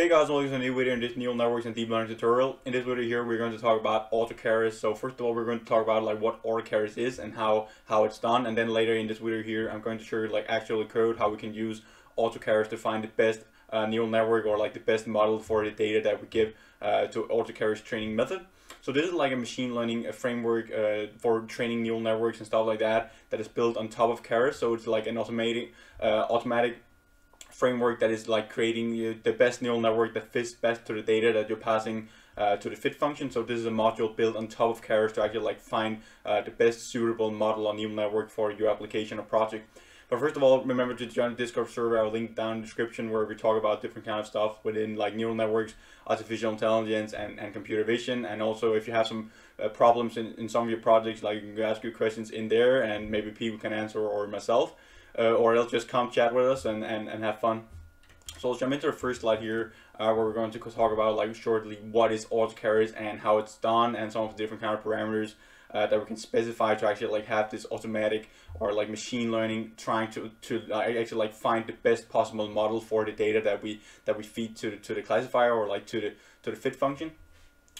Hey guys, welcome to a new video in this neural networks and deep learning tutorial. In this video here, we're going to talk about AutoKeras. So first of all, we're going to talk about like what AutoKeras is and how how it's done. And then later in this video here, I'm going to show you like actual code, how we can use AutoKeras to find the best uh, neural network or like the best model for the data that we give uh, to AutoKeras training method. So this is like a machine learning a framework uh, for training neural networks and stuff like that that is built on top of Keras. So it's like an automatic uh, automatic framework that is like creating the best neural network that fits best to the data that you're passing uh, to the fit function. So this is a module built on top of Keras to actually like find uh, the best suitable model on neural network for your application or project. But first of all, remember to join the Discord server. I'll link down in the description where we talk about different kind of stuff within like neural networks, artificial intelligence, and, and computer vision. And also, if you have some uh, problems in, in some of your projects, like you can ask your questions in there, and maybe people can answer or myself, uh, or else just come chat with us and, and, and have fun. So let's jump into the first slide here, uh, where we're going to talk about like shortly what is AutoKeras and how it's done, and some of the different kind of parameters uh, that we can specify to actually like have this automatic or like machine learning trying to to uh, actually like find the best possible model for the data that we that we feed to the, to the classifier or like to the to the fit function.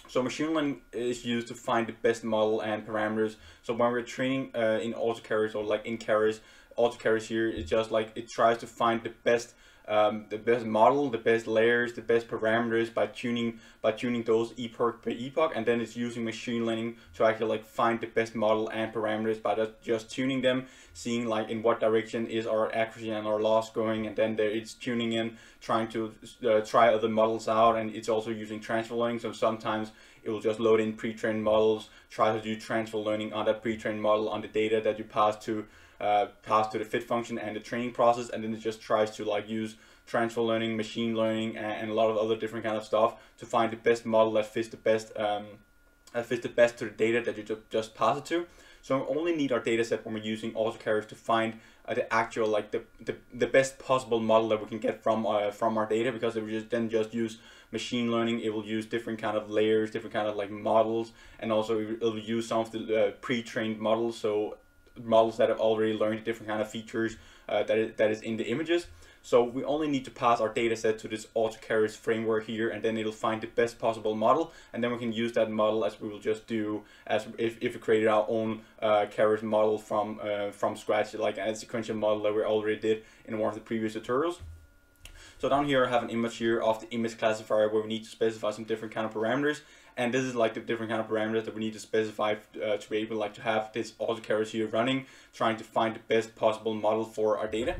So machine learning is used to find the best model and parameters. So when we're training uh, in AutoKeras or like in Keras, AutoKeras here is just like it tries to find the best um, the best model, the best layers, the best parameters by tuning by tuning those epoch per epoch, and then it's using machine learning to actually like find the best model and parameters by just, just tuning them, seeing like in what direction is our accuracy and our loss going, and then there it's tuning in, trying to uh, try other models out, and it's also using transfer learning. So sometimes it will just load in pre-trained models, try to do transfer learning on that pre-trained model on the data that you pass to uh, pass to the fit function and the training process and then it just tries to like use transfer learning machine learning and, and, a lot of other different kind of stuff to find the best model that fits the best um, that fits the best to the data that you just, just pass it to. So we only need our data set when we're using AutoKeras to find uh, the actual like the, the the best possible model that we can get from uh, from our data because it will just then just use machine learning it will use different kind of layers different kind of like models and also it will use some of the uh, pre-trained models. So models that have already learned different kind of features uh, that, is, that is in the images. So we only need to pass our data set to this AutoKeras framework here and then it'll find the best possible model and then we can use that model as we will just do as if, if we created our own uh, Keras model from uh, from scratch like a sequential model that we already did in one of the previous tutorials. So down here I have an image here of the image classifier where we need to specify some different kind of parameters and this is like the different kind of parameters that we need to specify uh, to be able like to have this AutoKeras here running, trying to find the best possible model for our data.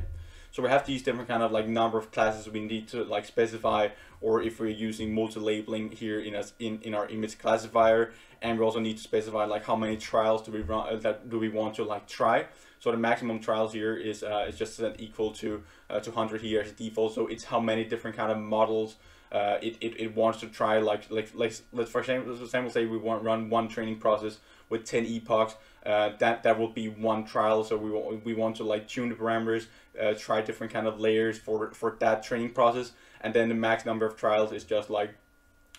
So we have these different kind of like number of classes we need to like specify, or if we're using multi-labeling here in us in, in our image classifier, and we also need to specify like how many trials do we run uh, that do we want to like try. So the maximum trials here is uh, is just equal to uh, 200 here as default. So it's how many different kind of models uh, it, it, it wants to try like like like let's for example, for example say we want run one training process with 10 epochs uh, that that will be one trial. So we want we want to like tune the parameters uh, try different kind of layers for for that training process. And then the max number of trials is just like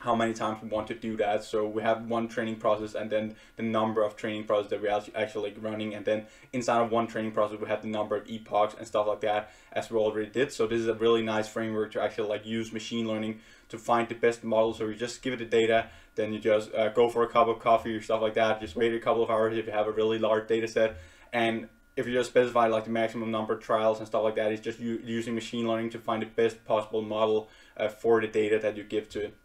how many times we want to do that. So we have one training process and then the number of training processes that we're actually running. And then inside of one training process, we have the number of epochs and stuff like that as we already did. So this is a really nice framework to actually like use machine learning to find the best model. So you just give it the data, then you just uh, go for a cup of coffee or stuff like that. Just wait a couple of hours if you have a really large data set. And if you just specify like the maximum number of trials and stuff like that, it's just using machine learning to find the best possible model uh, for the data that you give to it.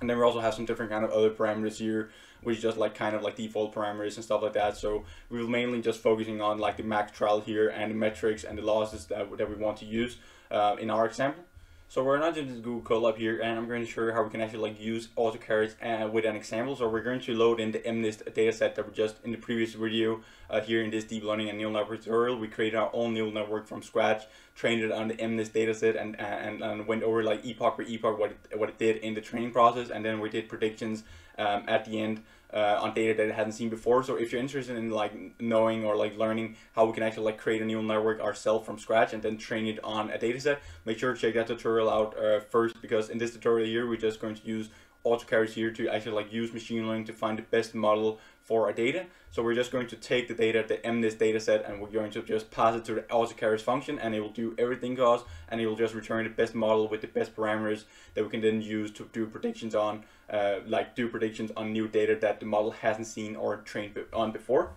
And then we also have some different kind of other parameters here, which just like kind of like default parameters and stuff like that. So we will mainly just focusing on like the max trial here and the metrics and the losses that, that we want to use uh, in our example. So we're not just Google Colab here and I'm going to show you how we can actually like use AutoKeras uh, with an example. So we're going to load in the MNIST dataset that we just in the previous video uh, here in this deep learning and neural network tutorial. We created our own neural network from scratch, trained it on the MNIST dataset and, and, and went over like epoch per epoch what it, what it did in the training process and then we did predictions um, at the end uh, on data that it hadn't seen before. So if you're interested in like knowing or like learning how we can actually like create a neural network ourselves from scratch and then train it on a data set, make sure to check that tutorial out uh, first because in this tutorial here we're just going to use AutoKeras here to actually like use machine learning to find the best model for our data. So we're just going to take the data, the MNIST data set, and we're going to just pass it to the AutoKeras function, and it will do everything for us, and it will just return the best model with the best parameters that we can then use to do predictions on, uh, like do predictions on new data that the model hasn't seen or trained on before.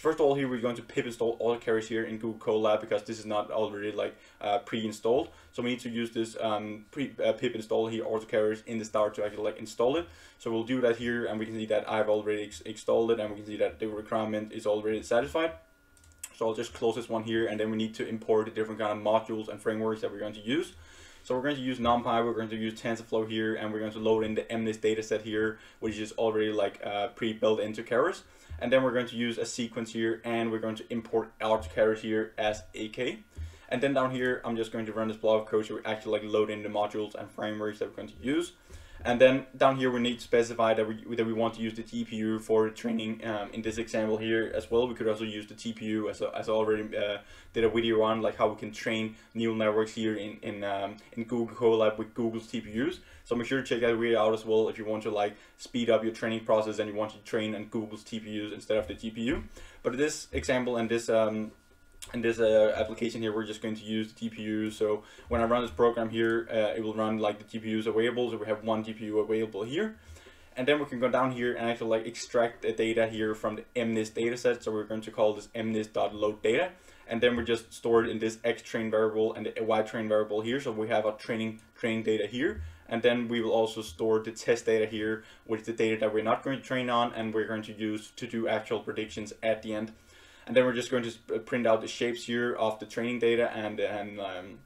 First of all, here we're going to pip install AutoKeras here in Google Colab because this is not already like uh, pre-installed. So we need to use this um, pre uh, pip install here AutoKeras in the start to actually like install it. So we'll do that here and we can see that I've already installed it and we can see that the requirement is already satisfied. So I'll just close this one here and then we need to import the different kind of modules and frameworks that we're going to use. So we're going to use NumPy, we're going to use TensorFlow here, and we're going to load in the MNIST dataset here, which is already like uh, pre-built into Keras. And then we're going to use a sequence here, and we're going to import AutoKeras here as AK. And then down here, I'm just going to run this blob of code so we actually like load in the modules and frameworks that we're going to use. And then down here, we need to specify that we, that we want to use the GPU for training um, in this example here as well. We could also use the TPU as, a, as I already uh, did a video on, like how we can train neural networks here in, in, um, in Google Colab with Google's TPUs. So make sure to check that video out as well if you want to like speed up your training process and you want to train on Google's TPUs instead of the GPU. But this example and this um, in this uh, application here, we're just going to use the GPU. So when I run this program here, uh, it will run like the TPUs available. So we have one GPU available here. And then we can go down here and actually like extract the data here from the MNIST dataset. So we're going to call this mnist.load data. And then we just store it in this X train variable and the Y train variable here. So we have our training training data here. And then we will also store the test data here, which is the data that we're not going to train on and we're going to use to do actual predictions at the end. And then we're just going to print out the shapes here of the training data and, and um,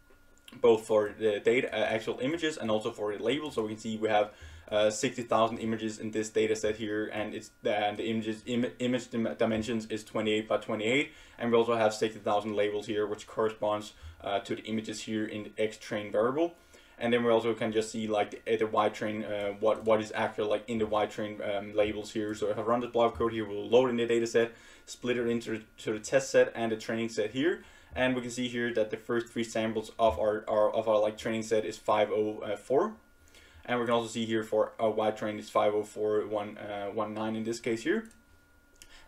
both for the data, uh, actual images and also for the label. So we can see we have uh, 60,000 images in this data set here and it's and the images Im image dimensions is 28 by 28 and we also have 60,000 labels here which corresponds uh, to the images here in the X train variable and then we also can just see like the, the Y train uh, what what is actually like in the Y train um, labels here so if I run this blob code here we'll load in the data set split it into to the test set and the training set here. And we can see here that the first three samples of our, our of our like training set is 504. And we can also see here for our Y train is 50419 uh, in this case here.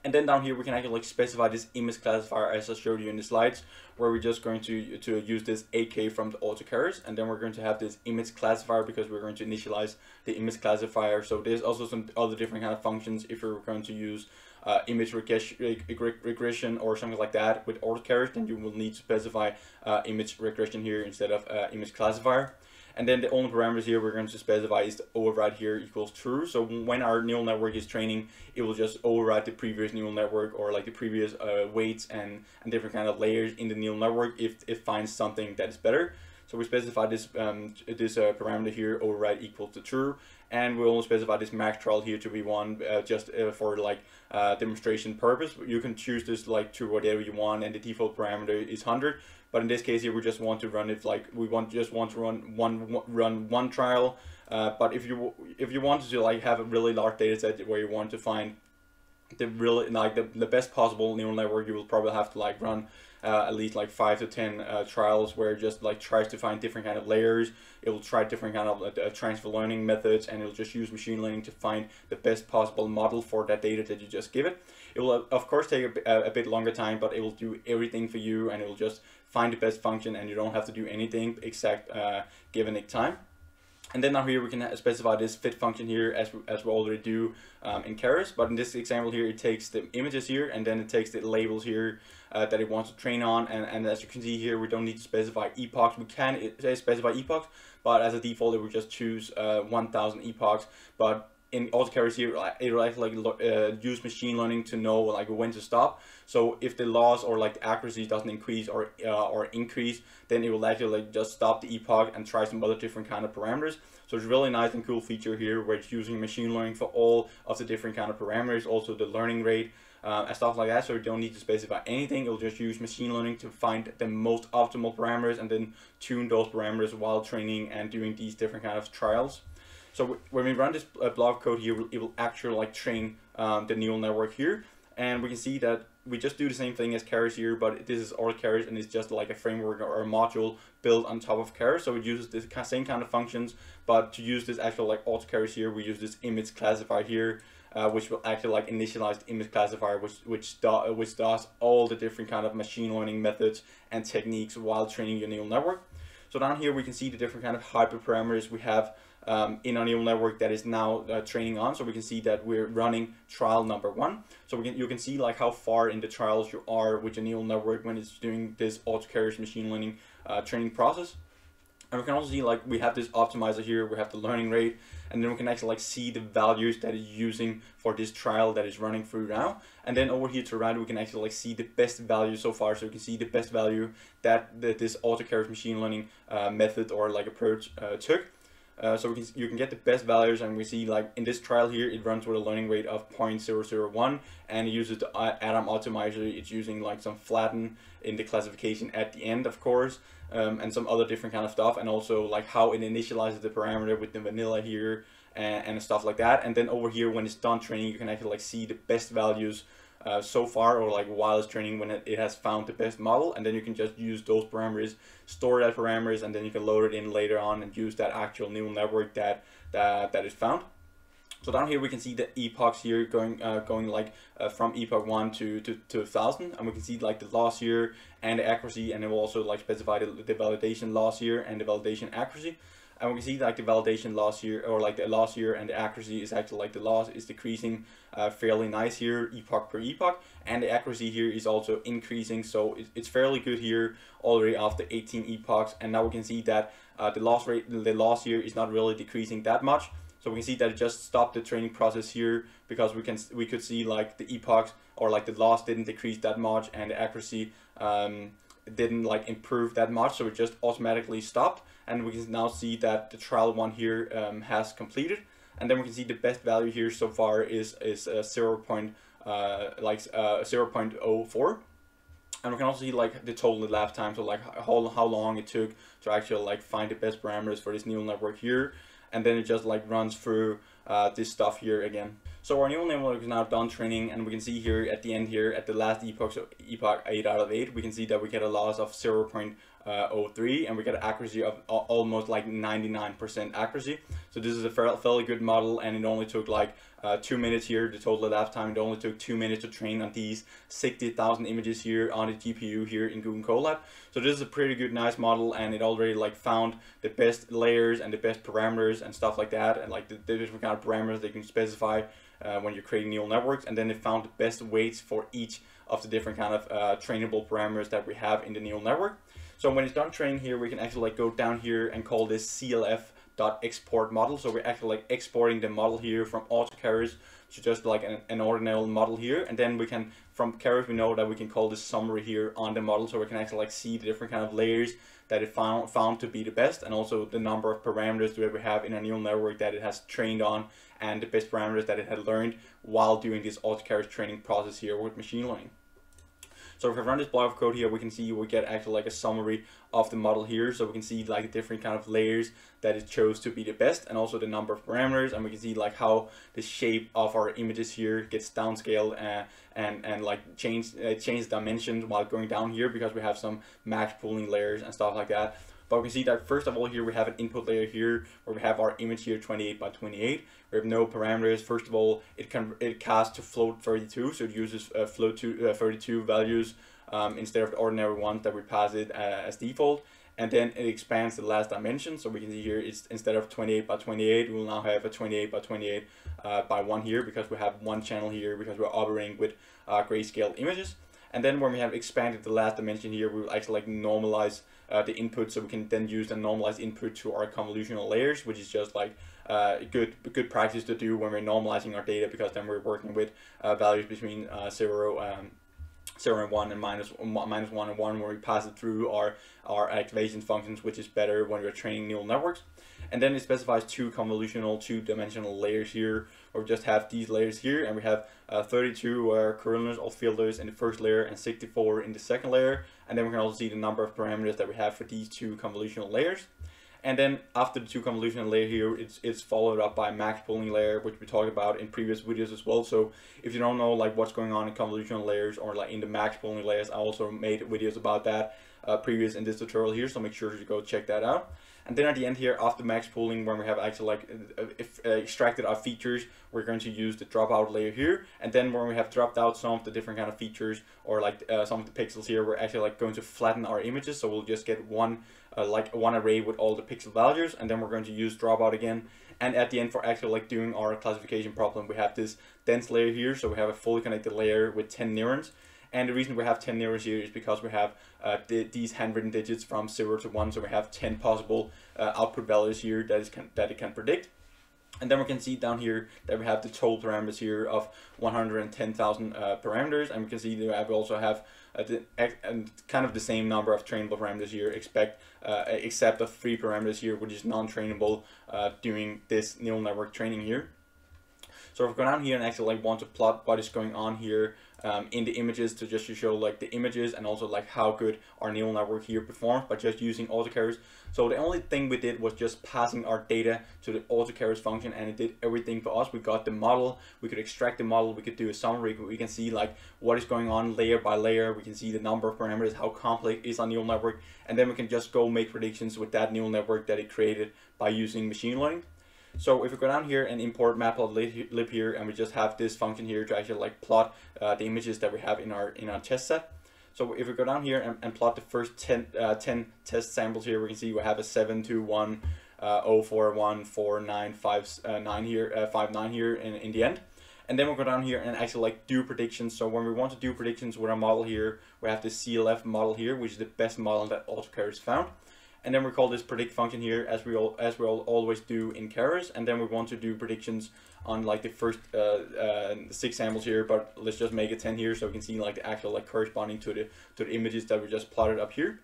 And then down here we can actually like specify this image classifier as I showed you in the slides, where we're just going to to use this AK from the AutoKeras, and then we're going to have this image classifier because we're going to initialize the image classifier. So there's also some other different kind of functions if you're going to use uh, image regression or something like that with AutoKeras, then you will need to specify uh, image regression here instead of uh, image classifier. And then the only parameters here we're going to specify is the override here equals true. So when our neural network is training, it will just override the previous neural network or like the previous uh, weights and, and different kind of layers in the neural network if it finds something that is better. So we specify this um, this uh, parameter here override equal to true, and we also specify this max trial here to be one uh, just uh, for like uh, demonstration purpose. You can choose this like to whatever you want, and the default parameter is 100. But in this case here, we just want to run it like we want just want to run one run one trial. Uh, but if you if you wanted to like have a really large data set where you want to find the really like the, the best possible neural network, you will probably have to like run uh, at least like five to ten uh, trials where it just like tries to find different kind of layers. It will try different kind of uh, transfer learning methods, and it'll just use machine learning to find the best possible model for that data that you just give it. It will of course take a, a bit longer time, but it will do everything for you, and it will just find the best function, and you don't have to do anything except uh, given it time. And then now here we can specify this fit function here as, as we already do um, in Keras. But in this example here, it takes the images here and then it takes the labels here uh, that it wants to train on. And, and as you can see here, we don't need to specify epochs. We can specify epochs, but as a default, it will just choose uh, 1000 epochs. But in AutoKeras here, it will actually like uh, use machine learning to know like when to stop. So if the loss or like the accuracy doesn't increase or uh, or increase, then it will actually like just stop the epoch and try some other different kind of parameters. So it's really nice and cool feature here where it's using machine learning for all of the different kind of parameters, also the learning rate uh, and stuff like that. So you don't need to specify anything. It'll just use machine learning to find the most optimal parameters and then tune those parameters while training and doing these different kind of trials. So when we run this uh, blob code here, it will actually like train um, the neural network here. and we can see that we just do the same thing as Keras here, but this is all AutoKeras and it's just like a framework or a module built on top of Keras. So it uses the same kind of functions, but to use this actual like AutoKeras here, we use this image classifier here, uh, which will actually like initialize the image classifier, which which, do, which does all the different kind of machine learning methods and techniques while training your neural network. So down here we can see the different kind of hyperparameters we have um, in our neural network that is now uh, training on. So we can see that we're running trial number one. So we can, you can see like how far in the trials you are with your neural network when it's doing this AutoKeras machine learning uh, training process. And we can also see like we have this optimizer here, we have the learning rate, and then we can actually like see the values that it's using for this trial that is running through now. And then over here to right, we can actually like see the best value so far. So we can see the best value that, that this AutoKeras machine learning uh, method or like approach uh, took. Uh, so can, you can get the best values and we see like in this trial here it runs with a learning rate of 0.001 and it uses the ADAM optimizer. It's using like some flatten in the classification at the end of course um, and some other different kind of stuff and also like how it initializes the parameter with the vanilla here and, and stuff like that. And then over here when it's done training you can actually like see the best values uh, so far or like while it's training when it, has found the best model and then you can just use those parameters store that parameters and then you can load it in later on and use that actual neural network that that, that is found. So down here we can see the epochs here going uh, going like uh, from epoch 1 to, to, to 1000 and we can see like the loss year and the accuracy and it will also like specify the, the validation loss year and the validation accuracy and we can see like the validation loss here or like the loss here and the accuracy is actually like the loss is decreasing uh, fairly nice here epoch per epoch. And the accuracy here is also increasing so it's fairly good here already after 18 epochs. And now we can see that uh, the loss rate the loss here is not really decreasing that much. So we can see that it just stopped the training process here because we can we could see like the epochs or like the loss didn't decrease that much and the accuracy um, didn't like improve that much. So it just automatically stopped and we can now see that the trial one here um, has completed. And then we can see the best value here so far is is uh, 0. Point, uh, like uh, 0 0.04 and we can also see like the total elapsed time so like how, how long it took to actually like find the best parameters for this neural network here. And then it just like runs through uh, this stuff here again. So our neural network is now done training and we can see here at the end here at the last epoch, so epoch 8 out of 8, we can see that we get a loss of 0 0.03 and we get an accuracy of almost like 99% accuracy. So this is a fairly good model and it only took like uh, two minutes here, the total elapsed time, it only took two minutes to train on these 60,000 images here on the GPU here in Google Colab. So this is a pretty good, nice model and it already like found the best layers and the best parameters and stuff like that and like the, the different kind of parameters they can specify uh, when you're creating neural networks and then it found the best weights for each of the different kind of uh, trainable parameters that we have in the neural network. So when it's done training here, we can actually like go down here and call this CLF dot export model. So we're actually like exporting the model here from AutoKeras to just like an, an ordinary model here. And then we can, from Keras, we know that we can call this summary here on the model. So we can actually like see the different kind of layers that it found, found to be the best and also the number of parameters that we have in a neural network that it has trained on and the best parameters that it had learned while doing this auto AutoKeras training process here with machine learning. So if I run this block of code here, we can see we get actually like a summary of the model here. So we can see like different kind of layers that it chose to be the best and also the number of parameters. And we can see like how the shape of our images here gets downscaled uh, and, and like change, uh, change dimensions while going down here because we have some max pooling layers and stuff like that. But we can see that first of all here we have an input layer here where we have our image here 28 by 28. We have no parameters. First of all, it can it casts to float 32, so it uses uh, float to, uh, 32 values um, instead of the ordinary ones that we pass it uh, as default. And then it expands the last dimension. So we can see here it's instead of 28 by 28, we will now have a 28 by 28 uh, by 1 here because we have one channel here because we're operating with uh, grayscale images. And then when we have expanded the last dimension here, we will actually like normalize uh, the input so we can then use the normalized input to our convolutional layers, which is just like uh, good good practice to do when we're normalizing our data because then we're working with uh, values between uh, 0, um, 0 and 1 and minus, minus 1 and 1 where we pass it through our, our activation functions, which is better when we're training neural networks. And then it specifies two convolutional, two-dimensional layers here, where we just have these layers here, and we have uh, 32 uh, kernels or filters in the first layer and 64 in the second layer. And then we can also see the number of parameters that we have for these two convolutional layers. And then after the two convolutional layer here, it's it's followed up by max pooling layer, which we talked about in previous videos as well. So if you don't know like what's going on in convolutional layers or like in the max pooling layers, I also made videos about that uh, previous in this tutorial here. So make sure to go check that out. And then at the end here, after max pooling, when we have actually like uh, if, uh, extracted our features, we're going to use the dropout layer here. And then when we have dropped out some of the different kind of features or like uh, some of the pixels here, we're actually like going to flatten our images. So we'll just get one uh, like one array with all the pixel values, and then we're going to use dropout again. And at the end, for actually like doing our classification problem, we have this dense layer here. So we have a fully connected layer with 10 neurons. And the reason we have 10 neurons here is because we have uh, the, these handwritten digits from 0 to 1. So we have 10 possible uh, output values here that, is can, that it can predict. And then we can see down here that we have the total parameters here of 110,000 uh, parameters. And we can see that we also have uh, kind of the same number of trainable parameters here, expect, uh, except of three parameters here, which is non-trainable uh, doing this neural network training here. So if we go down here and actually like want to plot what is going on here um, in the images to just to show like the images and also like how good our neural network here performs by just using AutoKeras. So the only thing we did was just passing our data to the AutoKeras function and it did everything for us. We got the model, we could extract the model, we could do a summary, we can see like what is going on layer by layer, we can see the number of parameters, how complex is our neural network, and then we can just go make predictions with that neural network that it created by using machine learning. So if we go down here and import matplotlib here, and we just have this function here to actually like plot uh, the images that we have in our in our test set. So if we go down here and, and plot the first 10, uh, 10 test samples here, we can see we have a 7, 2, 1, uh, 0, 4, 1, 4, 9, 5, uh, 9 here, uh, 5, 9 here in, in the end. And then we'll go down here and actually like do predictions. So when we want to do predictions with our model here, we have the CLF model here, which is the best model that AutoKeras found and then we call this predict function here as we all as we all always do in Keras and then we want to do predictions on like the first uh, uh, six samples here but let's just make it 10 here so we can see like the actual like corresponding to the to the images that we just plotted up here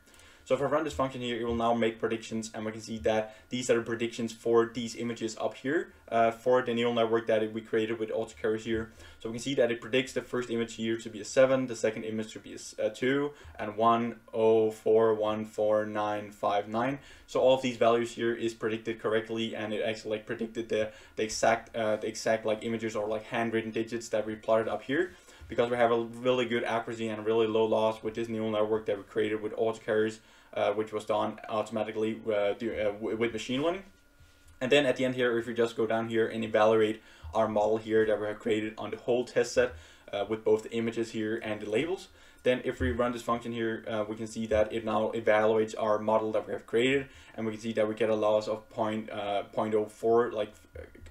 so if I run this function here, it will now make predictions and we can see that these are the predictions for these images up here uh, for the neural network that we created with AutoKeras here. So we can see that it predicts the first image here to be a 7, the second image to be a, a 2, and 1, 0, 4, 1, 4, 9, 5, 9. So all of these values here is predicted correctly and it actually like predicted the, the exact uh, the exact like images or like handwritten digits that we plotted up here because we have a really good accuracy and really low loss with this neural network that we created with AutoKeras, uh, which was done automatically uh, uh, with machine learning. And then at the end here, if we just go down here and evaluate our model here that we have created on the whole test set uh, with both the images here and the labels, then if we run this function here, uh, we can see that it now evaluates our model that we have created, and we can see that we get a loss of point, uh, 0.04, like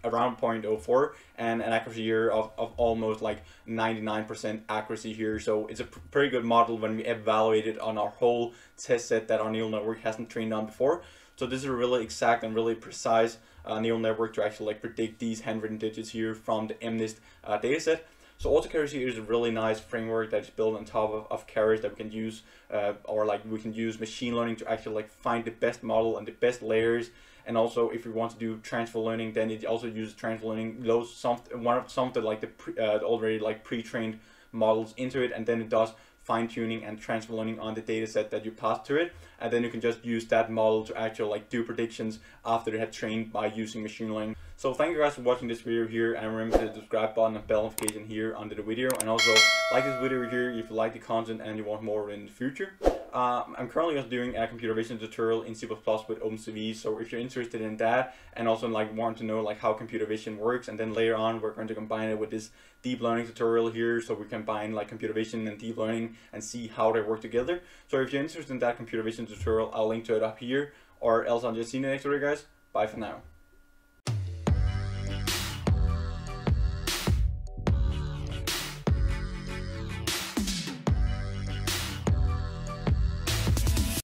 around 0.04 and an accuracy here of, of almost like 99% accuracy here. So it's a pr pretty good model when we evaluate it on our whole test set that our neural network hasn't trained on before. So this is a really exact and really precise uh, neural network to actually like predict these handwritten digits here from the MNIST uh, dataset. So AutoKeras here is a really nice framework that's built on top of, of Keras that we can use, uh, or like we can use machine learning to actually like find the best model and the best layers. And also if we want to do transfer learning then it also uses transfer learning loads some one of some of the like the pre, uh, already like pre-trained models into it. And then it does fine-tuning and transfer learning on the data set that you pass to it and then you can just use that model to actually like do predictions after it had trained by using machine learning. So thank you guys for watching this video here and remember to subscribe button and bell notification here under the video. And also like this video here if you like the content and you want more in the future uh, I'm currently just doing a computer vision tutorial in C++ with OpenCV, so if you're interested in that and also like want to know like how computer vision works, and then later on we're going to combine it with this deep learning tutorial here, so we combine like computer vision and deep learning and see how they work together. So if you're interested in that computer vision tutorial, I'll link to it up here, or else I'll just see you next video, guys. Bye for now.